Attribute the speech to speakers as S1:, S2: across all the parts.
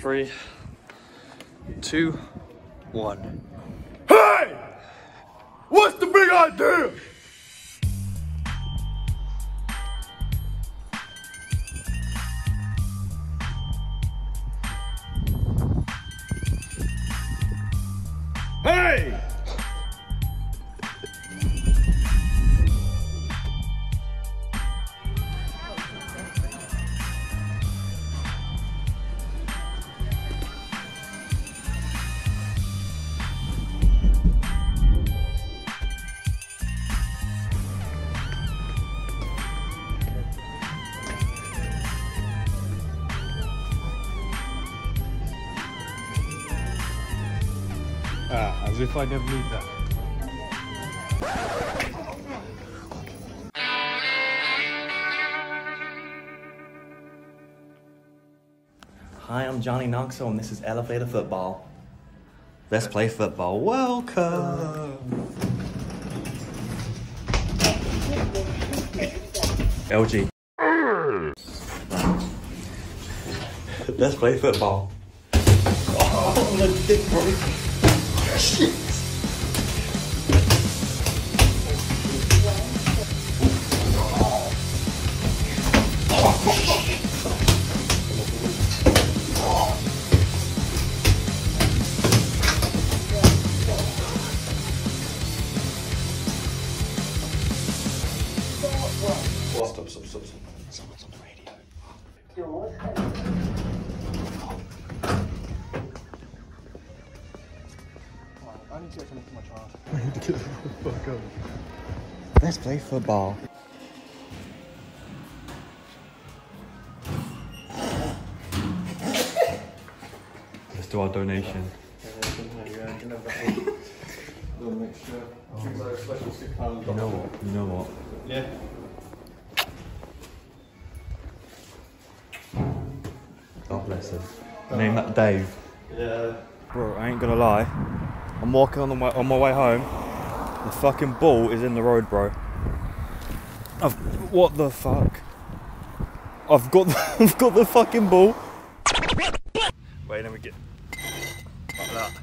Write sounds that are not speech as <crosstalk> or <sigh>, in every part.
S1: Three, two, one.
S2: Hey! What's the big idea? Hey! Ah, as if I never need that.
S1: Hi, I'm Johnny Knoxville, and this is Elevator Football. Let's play football. Welcome. LG. Let's play football. Oh, my dick broke. Stop, stop, stop, stop. Someone's on the radio.
S3: Need to go something for my child.
S1: Let's play football. Let's do our donation. You know what? You know what?
S3: Yeah.
S1: God bless him. Name that Dave.
S3: Yeah.
S1: Bro, I ain't gonna lie. I'm walking on the way, on my way home. The fucking ball is in the road, bro. I've what the fuck? I've got the, <laughs> I've got the fucking ball. Wait, let me get like that.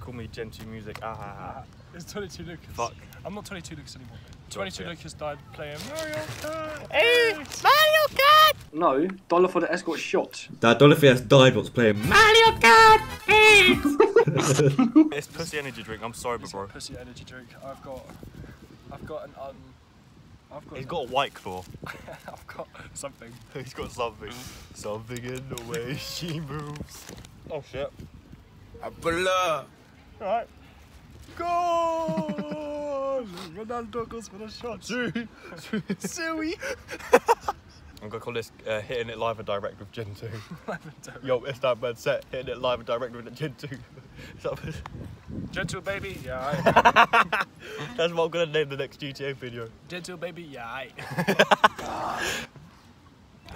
S1: Call me Gen 2 Music. Ah, ah, ah.
S3: It's 22 Lucas.
S1: Fuck.
S3: I'm not 22 Lucas anymore. 22
S1: it.
S3: Lucas died playing <laughs> Mario Kart.
S4: No, dollar for the escort shot.
S1: That Dolphy has died what's playing Mario Kart. It's pussy energy drink. I'm sober, bro.
S3: Pussy energy drink. I've got. I've got an um. I've got.
S1: He's got a white claw. <laughs>
S3: I've got something.
S1: He's got something. Something in the way she moves. Oh shit. I blur.
S3: Right. Goal! <laughs> Ronaldo goes for the shot. Suey. <laughs>
S1: I'm gonna call this uh, hitting it live and direct with Gen 2. <laughs> Yo, it's that man set hitting it live and direct with Gen 2. <laughs> <laughs>
S3: Gentle baby, yeah.
S1: That's what I'm gonna name the next GTA video.
S3: Gentle baby, yeah.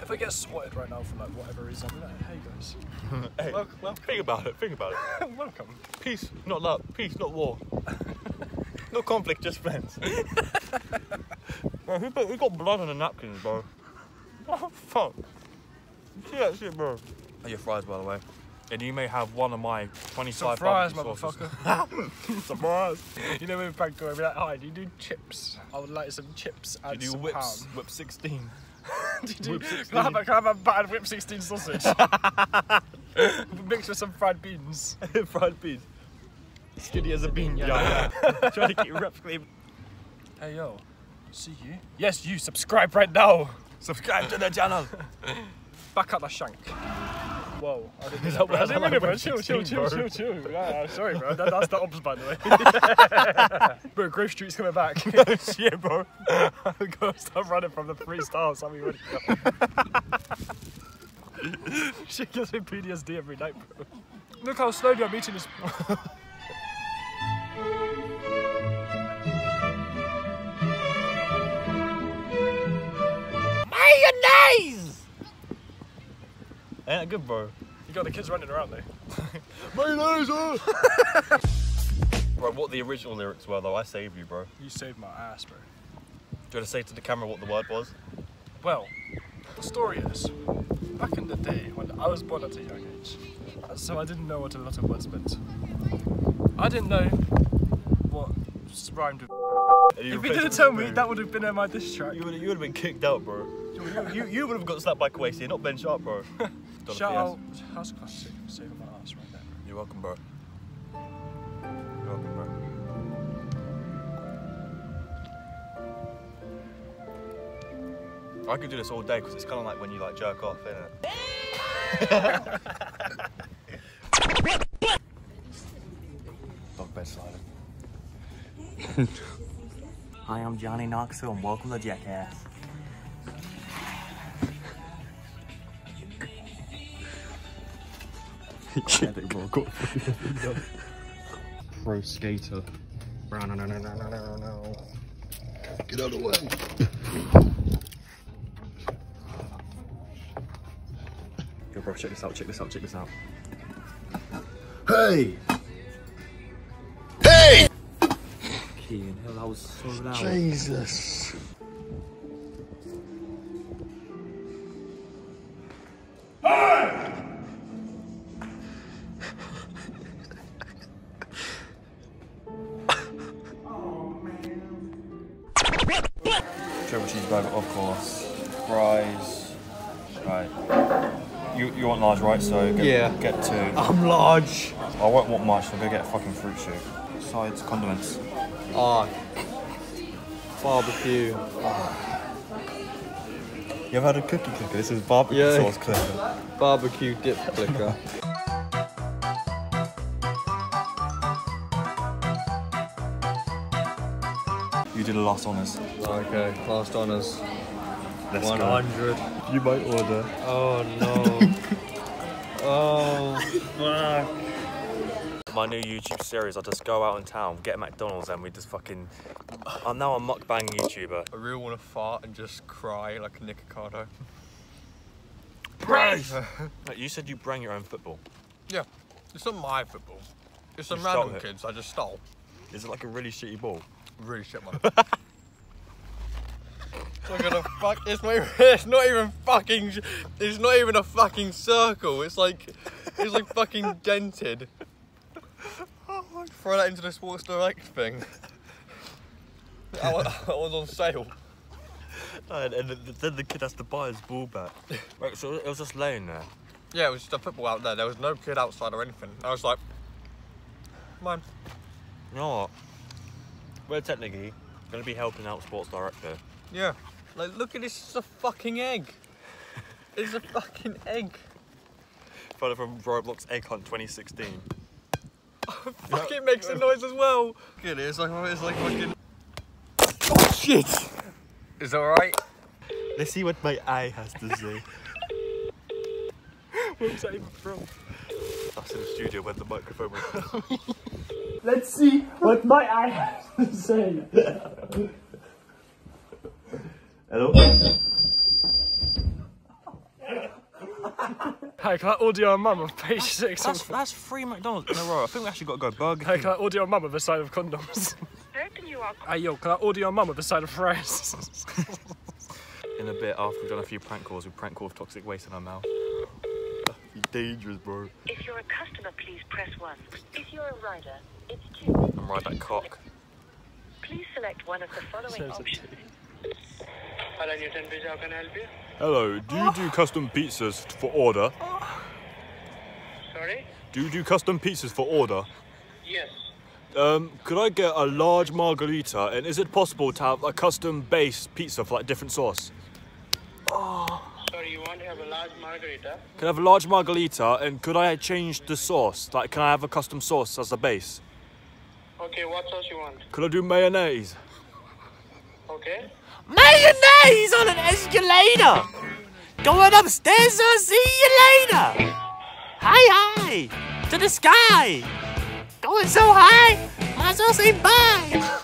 S3: if I get swatted right now for like whatever reason, be like, hey guys,
S1: Hey,
S3: Well- well-
S1: think about it. Think about it.
S3: welcome.
S1: Peace, not love. Peace, not war. no conflict, just friends. bro, who, who got blood on the napkins, bro? Oh fuck. See that shit, bro. Oh, your fries, by the way. And you may have one of my 25
S3: Some fries,
S1: barbecue sauces.
S3: motherfucker. <laughs> <laughs> some fries. You know when Franco would be like, hi, do you do chips? I would like some chips and
S1: Do you
S3: some
S1: whips?
S3: ham.
S1: Whip 16. <laughs>
S3: Do you do,
S1: Whip
S3: can,
S1: 16.
S3: I have a, can I have a battered whip 16 sausage? Mixed with some fried beans.
S1: Fried beans. Skinny as a bean. Yeah, yeah. Trying to keep replically.
S3: Hey yo, see you? Yes, you subscribe right now.
S1: Subscribe to the channel. <laughs>
S3: Back up the shank. Whoa, I didn't mean
S1: that.
S3: I didn't mean it, bro. Chill, chill,
S1: 16,
S3: chill, chill, chill. Yeah, sorry, bro. That, that's the ops, by the way. <laughs> bro, Grove Street's coming back. <laughs>
S1: Shit, bro.
S3: I'm gonna start running from the freestyle. So I'm ready. she gives me PTSD every night, bro. Look how slowly I'm eating this.
S1: Ain't that eh, good, bro?
S3: You got the kids running around though. <laughs>
S1: Mayonnaise! Uh, <laughs> bro, what the original lyrics were, though, I saved you, bro.
S3: You saved my ass, bro.
S1: Do you want to say to the camera what the word was?
S3: Well, the story is, back in the day when I was born at a young age, uh, so I didn't know what a lot of words meant. I didn't know what rhymed with. If you didn't tell me, that would have been in my diss track.
S1: You would have been kicked out, bro. You, you, you would have got slapped by Kwesi, not Ben Sharp, bro. <laughs>
S3: Shout
S1: PS.
S3: out House Classic saving my ass right there.
S1: You're welcome, bro. You're welcome, bro. I could do this all day because it's kind of like when you like jerk off, innit? <laughs> Dog bed silent. <laughs>
S5: Hi, I'm Johnny Knoxville and welcome to Jackass.
S2: Pro skater. Get out of the way.
S1: Yo, bro, check this out, check this out, check this out.
S2: Hey!
S5: Keen, hell, I was so loud.
S2: Jesus.
S1: So
S2: Yeah.
S1: get two.
S2: I'm large.
S1: I won't want much, so go get a fucking fruit shoot. Sides, condiments.
S2: Ah. Barbecue.
S1: You ever had a cookie clicker? This is barbecue
S2: Yeah.
S1: sauce clicker.
S2: Barbecue dip clicker. <laughs>
S1: You did the last honours.
S2: okay, last honours.
S1: Let's
S2: 100.
S1: go. You might order.
S2: Oh no. <laughs> oh fuck.
S1: My new YouTube series, I just go out in town, get McDonald's, and we just fucking. I'm now a mukbang YouTuber.
S2: I really want to fart and just cry like Nick Ricardo.
S1: Like, you said you bring your own football.
S2: Yeah, it's not my football. It's some
S1: You
S2: random kids I just stole.
S1: Is it like a really shitty ball?
S2: Really shit one. <laughs> Look at the fuck. It's not, even, <laughs> it's not even fucking. It's not even a fucking circle. It's like. It's like fucking dented. Throw that into the Sports Direct thing. That was, that was on sale.
S1: And, and th- then the kid has to buy his ball back. Right, so it was just laying there.
S2: Yeah, it was just a football out there. There was no kid outside or anything. I was like, mine.
S1: You know what? We're technically going to be helping out Sports Director.
S2: Yeah. Like, look at this. It's a fucking egg. It's a fucking egg.
S1: Photo from Roblox Egg Hunt 2016. <laughs>
S2: Fuck, it makes a noise as well. Look at it. It's like, it's like fucking. Oh shit! Is that alright?
S1: Let's see what my eye has to say. <laughs>
S3: Where's that even from?
S1: That's in the studio when the microphone went. <laughs>
S4: Let's see what my eye has to say.
S1: Hello? <laughs>
S3: Hey, can I audio a mum of page six?
S1: That's,
S3: of-
S1: that's three McDonald's in a row. I think we actually got to go Burger
S3: Hey, can I audio a mum of a side of condoms?
S6: Certain you are
S3: hey, yo, can I audio a mum of a side of fries? <laughs>
S1: In a bit after we've done a few prank calls, we prank call with toxic waste in our mouth. You dangerous, bro.
S6: If you're a customer, please press 1. If you're a rider, it's 2.
S1: And ride that cock.
S6: Please select one of the following options.
S7: Hello, Newton Bridge. How can I help you?
S1: Hello, do you do custom pizzas for order?
S7: Sorry?
S1: Do you do custom pizzas for order?
S7: Yes.
S1: Um, could I get a large margarita and is it possible to have a custom base pizza for like different sauce?
S7: Sorry, you want to have a large margarita?
S1: Can I have a large margarita and could I change the sauce? Like, can I have a custom sauce as the base?
S7: Okay, what sauce you want?
S1: Could I do mayonnaise?
S7: Okay.
S5: Mayonnaise on an escalator! Going upstairs, I'll see you later! Hi, hi! To the sky! Going so high, might as well say bye!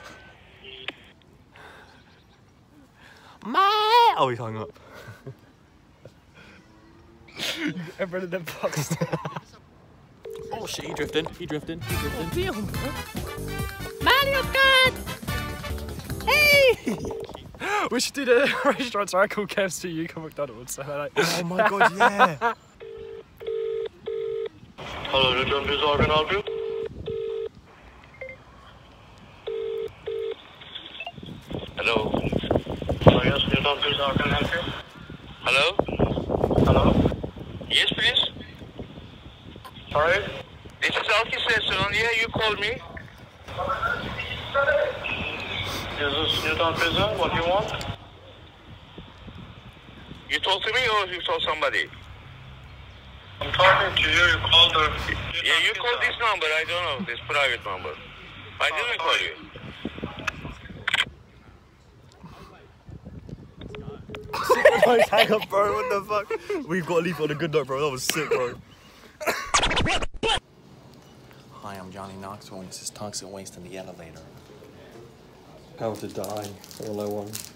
S5: My.
S1: Oh, he hung up. <laughs>
S3: In the box. <laughs>
S1: Oh shit, he drifting. He drifting. He drifting.
S5: Oh, Mario Kart! Hey! <laughs>
S3: we should do the restaurants where I call KFC, you call McDonald's. And <laughs> I like,
S1: Oh my god, yeah. <laughs>
S7: Hello, Newton Pizza, how can I help you? Hello. Oh, yes, Newton Pizza, how can I help you? Hello? Hello? Yes, please. Sorry? This is Alkis restaurant. Yeah, you called me. Is this Newton Prison? What do you want? You talk to me or you talk somebody? I'm talking to you. You called the. Yeah, you called this number. I don't know. This private number. I didn't oh, call you. <laughs>
S1: Hang up, bro. What the fuck? We've got to leave on a good note, bro. That was sick, bro.
S5: Hi, I'm Johnny Knoxville, and this is Toxic Waste in the Elevator.
S2: How to die. All I want.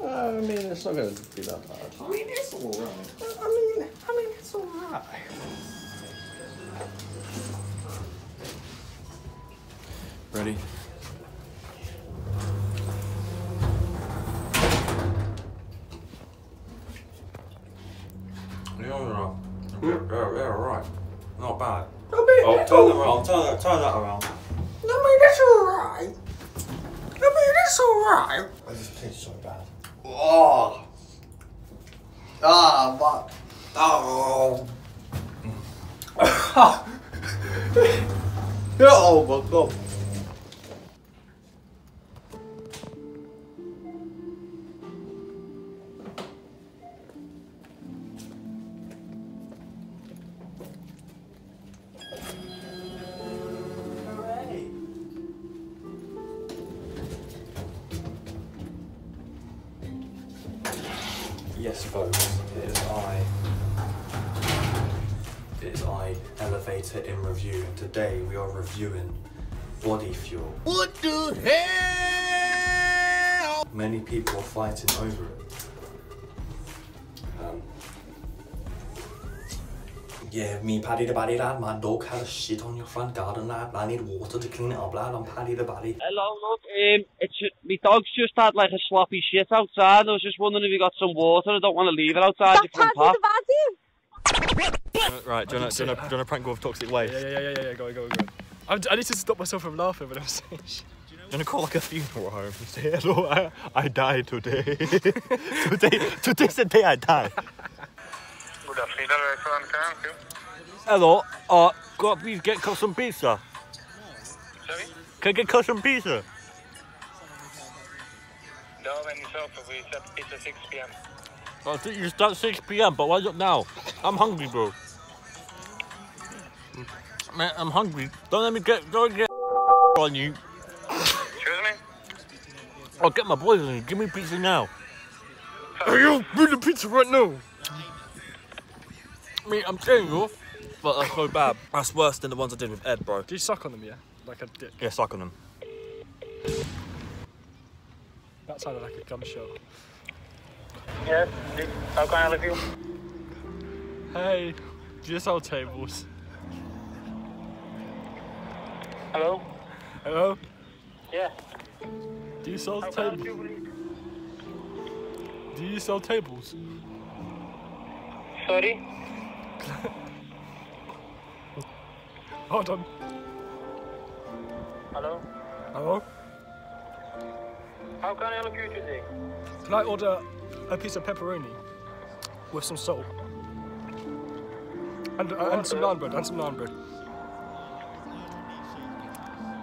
S2: Uh, I mean, it's not going to be that bad.
S5: I mean, it's alright.
S2: I mean, I mean, it's alright.
S1: Ready?
S8: Yeah, yeah, yeah, yeah, right. Not bad. Oh, turn that around, turn that, turn that around.
S2: I mean, it's alright. I mean, it's alright.
S8: This tastes so bad.
S2: Oh. Ah, fuck. Oh. oh my god.
S8: Fighting over it. Um, yeah, me Paddy the Baddy lad, my dog had a shit on your front garden lad, I need water to clean it up lad, I'm Paddy the Baddy.
S9: Hello, look, um, it's my dog's just had like a sloppy shit outside. I was just wondering if you got some water. I don't want to leave it outside your front path.
S1: Right, do you want to do you wanna- do you wanna prank with toxic waste?
S3: yeah, yeah, yeah, yeah, yeah, go, go, go. I'm, I need to stop myself from laughing when I'm saying shit.
S1: Do you want to call like a funeral home and <laughs> say, hello, I, I died today. <laughs> today. Today's the day I died.
S7: Good afternoon, restaurant. I?
S1: Hello, uh, got please get custom pizza.
S7: Sorry?
S1: Can I get custom pizza?
S7: No, when it's open, we set pizza 6 p.m.
S1: I think you start 6 p.m., but why not now? I'm hungry, bro. Man, I'm hungry. Don't let me get, don't get <laughs> on you.
S7: Excuse me?
S1: I'll get my boys on you. Give me pizza now.
S3: Hey, yo, bring the pizza right now.
S1: I mean, I'm telling you, but that's so bad. That's worse than the ones I did with Ed, bro.
S3: Do you suck on them, yeah? Like a dick.
S1: Yeah, suck on them.
S3: That sounded like a gunshot.
S7: Yes, how can I help you?
S3: Hey, GSL tables.
S7: Hello?
S3: Hello?
S7: Yeah.
S3: Do you sell
S7: How can I help
S3: tables? Do you sell tables?
S7: Sorry? <laughs>
S3: Hold on.
S7: Hello?
S3: Hello?
S7: How can I help you today?
S3: Can I order a piece of pepperoni with some salt? And, uh, and some naan bread, and some naan bread.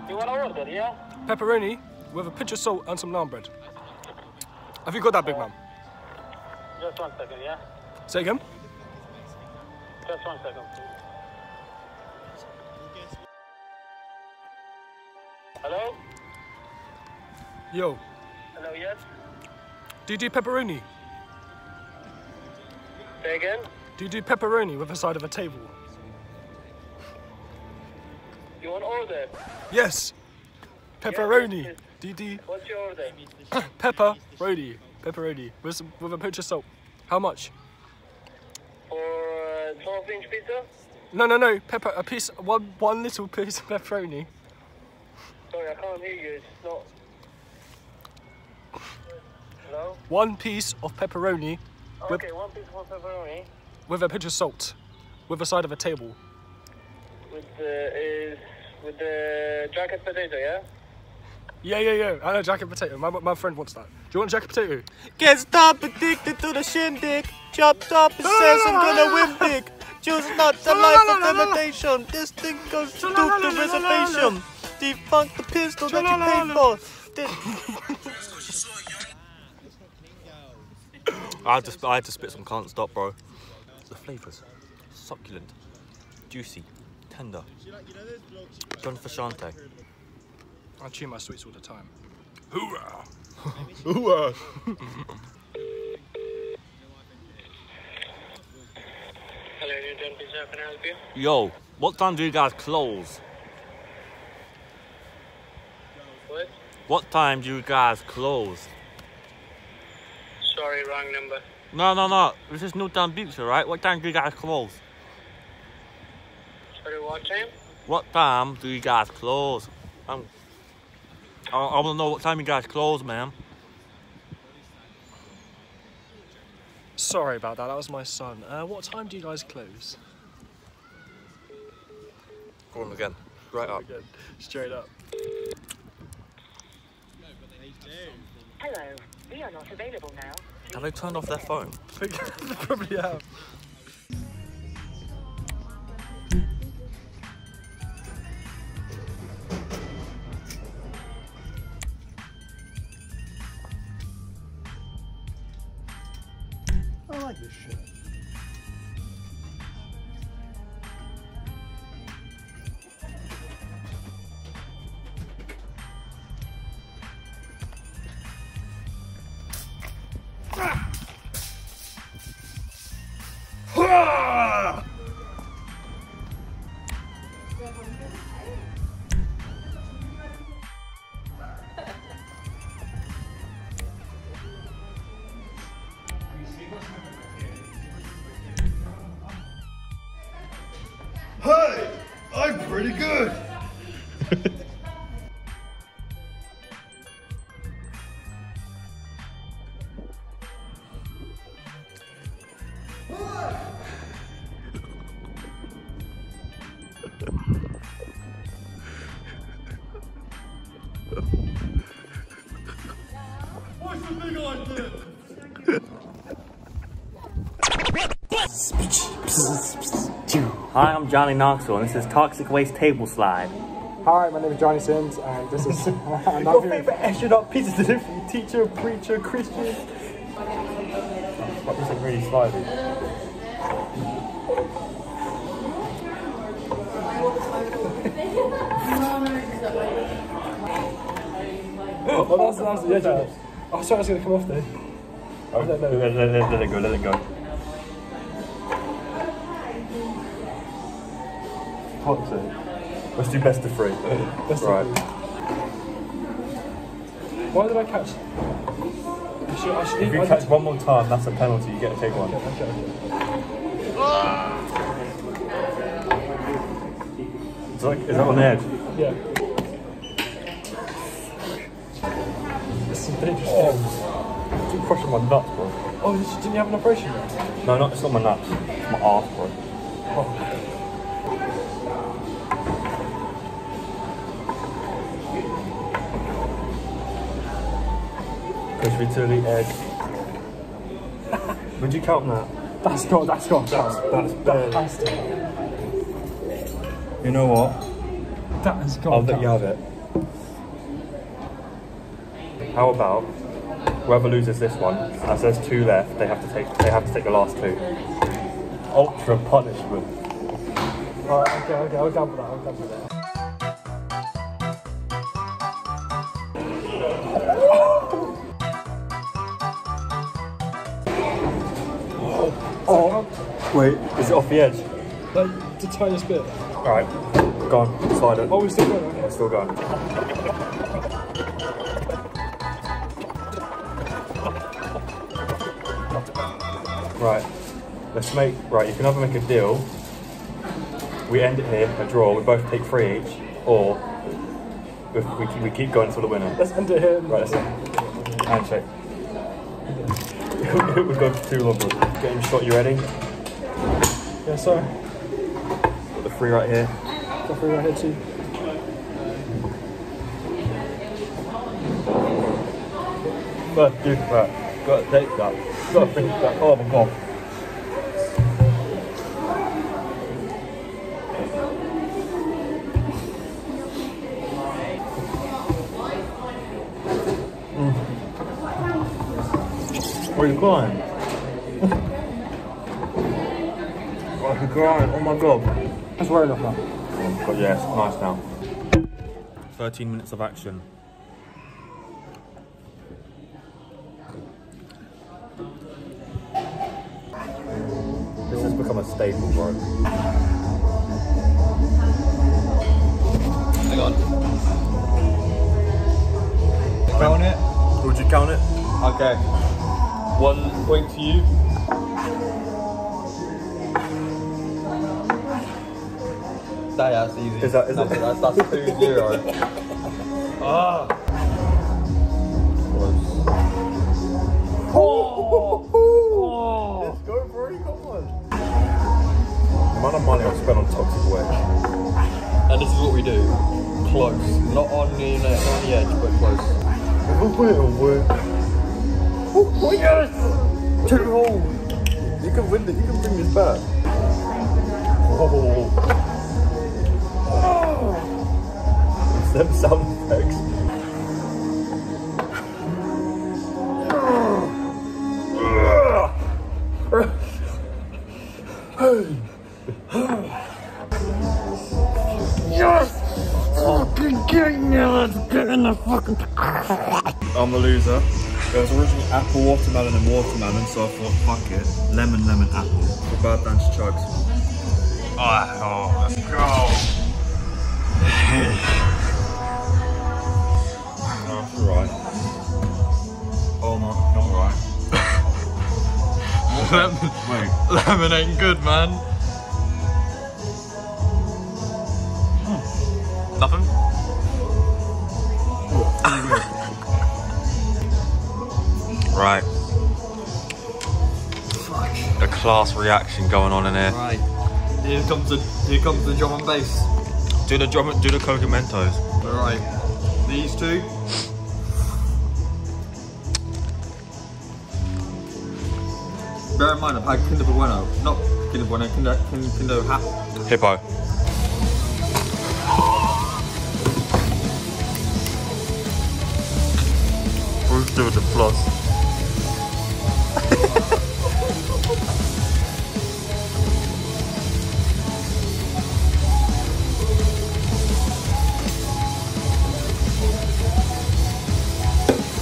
S7: You want to order, yeah?
S3: Pepperoni with a pinch of salt and some naan bread. Have you got that, big man?
S7: Just one second, yeah?
S3: Say again?
S7: Just one second. Hello?
S3: Yo,
S7: Hello, yes?
S3: do you do pepperoni?
S7: Say again?
S3: Do you do pepperoni with a side of a table?
S7: You want order?
S3: Yes. Pepperoni.
S7: yes.
S3: Do you do
S7: What's your order? <coughs>
S3: pepperoni? Pepperoni with some, with a pinch of salt. How much?
S7: For uh, 12 inch pizza?
S3: No, no, no. Pepper. A piece. One one little <laughs> piece of pepperoni.
S7: Sorry, I can't hear you. It's not. Hello?
S2: One piece of pepperoni with,
S7: Okay, one piece of pepperoni
S2: with a pinch of salt, with a side of a table.
S7: with the is with the jacket potato, yeah?
S2: Yeah, yeah, yeah. I know jacket potato. My, my friend wants that. Do you want jacket potato?
S1: Can't stop addicted to the shindig. Chopped up and says I'm gonna win big. Choose not the life of imitation. This thing goes to the reservation. Defunct the pistol that you paid for. This- I had to, I had to spit some can't stop, bro. The flavors, succulent, juicy, tender. John Frusciante.
S2: I chew my sweets all the time.
S7: Hello, New John Pizza, can I help you?
S1: Yo, what time do you guys close?
S7: What?
S1: What time do you guys close?
S7: Sorry, wrong number.
S1: No, no, no. This is Newtown Beach, alright? What time do you guys close?
S7: Sorry, what time?
S1: What time do you guys close? I'm, I, I want to know what time you guys close, man.
S2: Sorry about that. That was my son. Uh, what time do you guys close?
S1: Go on again. Right up.
S2: Again, straight up.
S6: Hello. We are not available now.
S1: Have they turned off their phone? <laughs>
S2: They probably have.
S10: I'm
S1: Johnny Knoxville, and this is Toxic Waste Table Slide.
S3: Hi, my name is Johnny Sins, and this is. <laughs> I'm <laughs>
S1: Your
S3: here-
S1: favorite astronaut pizza delivery teacher, preacher, Christian. What is it really slimy? <laughs>
S3: Oh, that's, that's the edge of it. Oh, sorry, it's going to come off there.
S10: Oh, let, let, let, let, let it go, let it go. What's it? Let's do best of three.
S3: Best of
S10: right.
S3: Why did I catch? I should, I should
S10: If you catch one more time, that's a penalty. You get to take one.
S3: to- Okay, okay.
S10: Is that on the edge?
S3: Yeah. This is dangerous.
S10: Oh, keep crushing my nuts, bro.
S3: Oh, didn't you have an operation yet?
S10: No, not, it's not my nuts. It's my arse, bro.
S3: Oh.
S10: Push me to the edge. Would you count that?
S3: That's got, that's got, that's,
S10: That's
S3: that
S10: barely.
S3: has to.
S10: You know what?
S3: That has got
S10: I'll let you have it. How about whoever loses this one, as there's two left, they have to take they have to take the last two. Ultra punishment.
S3: Alright, okay, okay, I'll gamble that, I'll gamble that.
S10: Wait, is it off the edge?
S3: Like, the tiniest bit.
S10: Alright, go on, slide it.
S3: Oh, we're still going, okay.
S10: It's still going. Right, let's make, right, you can either make a deal, we end it here, a draw, we both take three each, or we, we, we keep going for the winner.
S3: Let's end it here.
S10: Right, let's handshake. <laughs>
S1: We've gone for too long, bro. Game shot, you ready?
S3: Yes, sir.
S1: Got the three right here.
S3: Got three right here too.
S1: First, do that. Got to take that. Got to finish that. Oh my god. Mm. Where are you going? Oh. Oh my god.
S3: That's right enough now.
S1: But yeah, nice now. 13 minutes of action. This has become a staple, bro.
S2: Hang on. Count it.
S1: Would you count it?
S2: Okay. One point to you. That, that's easy.
S1: Is that- is
S2: that's,
S1: it-
S2: that's, that's two zero.
S1: Ah! Let's go, bro. Come on. The amount of money I've spent on Toxic Waste.
S2: And this is what we do. Close. Not on the, not on the edge, but close.
S1: Oh yes! Two holes! You can win this, you can bring this back. Oh. It's <laughs> them sound effects. I'm the loser. There was originally apple, watermelon, and watermelon, so I thought, fuck it. Lemon, lemon, apple. The bad dance chugs.
S2: Ah, oh, let's go. Lemon,
S1: Wait.
S2: lemon ain't good, man. Nothing? right. A class reaction going on in here.
S11: Right. Here comes the here comes the drum and bass.
S1: Do the drum, do the Coca Mentos.
S11: Alright. These two. Bear in mind I've had Kinder Bueno. Not Kinder Bueno, Kinder Kinder, Kinder Happy.
S1: Hippo. Who's doing the plus?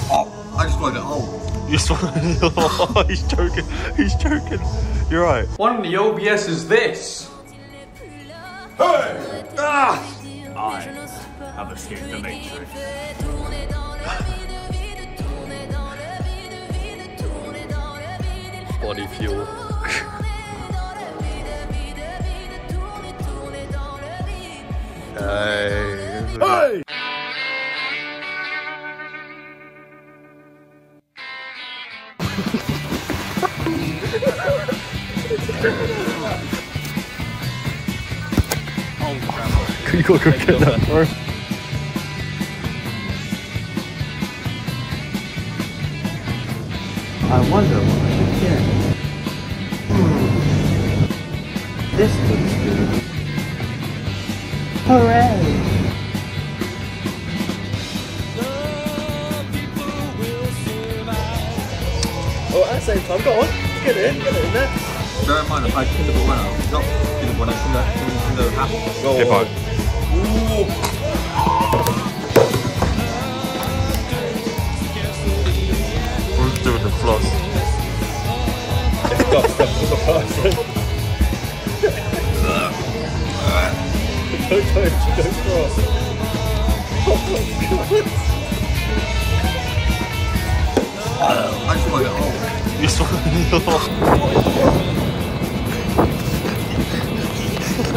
S11: Oh, I just swallowed it whole.
S1: You <laughs> swallowed He's joking. He's joking. You're right.
S11: One of the OBS is this? Hey! Ah!
S5: I have escaped the matrix.
S2: Body fuel. <laughs> hey.
S1: Hey!
S2: You gotta go get that, bro.
S12: I wonder I should get. Hmm. This looks good. Hooray!
S1: Oh, at the same time, go on. Get in, get in there.
S11: Bear in mind I've had Kinder Bueno. Not Kinder Bueno, Kinder, Kinder, Kinder Happy.
S1: Go
S2: Hippo.
S1: Who's doing the floss? It's got stuff for the person. <laughs> don't touch, don't cross.
S11: Oh I just swallowed it whole.
S1: You swallowed it all.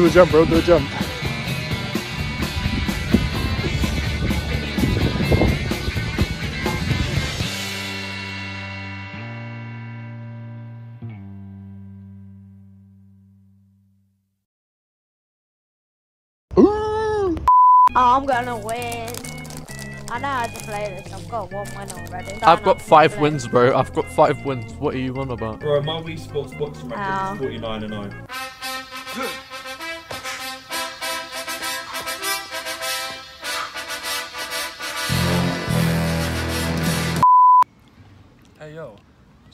S3: Do a jump, bro. Do a jump.
S13: Oh, I'm gonna win. I know how to play this. I've got one win already. Don't
S14: I've got five
S13: play.
S14: wins, bro. I've got five wins. What are you on about?
S1: Bro, my Wii Sports boxing
S13: Ow.
S1: record is 49 and 9.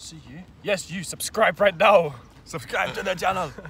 S3: See you. Yes, you subscribe right now.
S15: Subscribe to the channel. <laughs>